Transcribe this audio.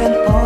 Don't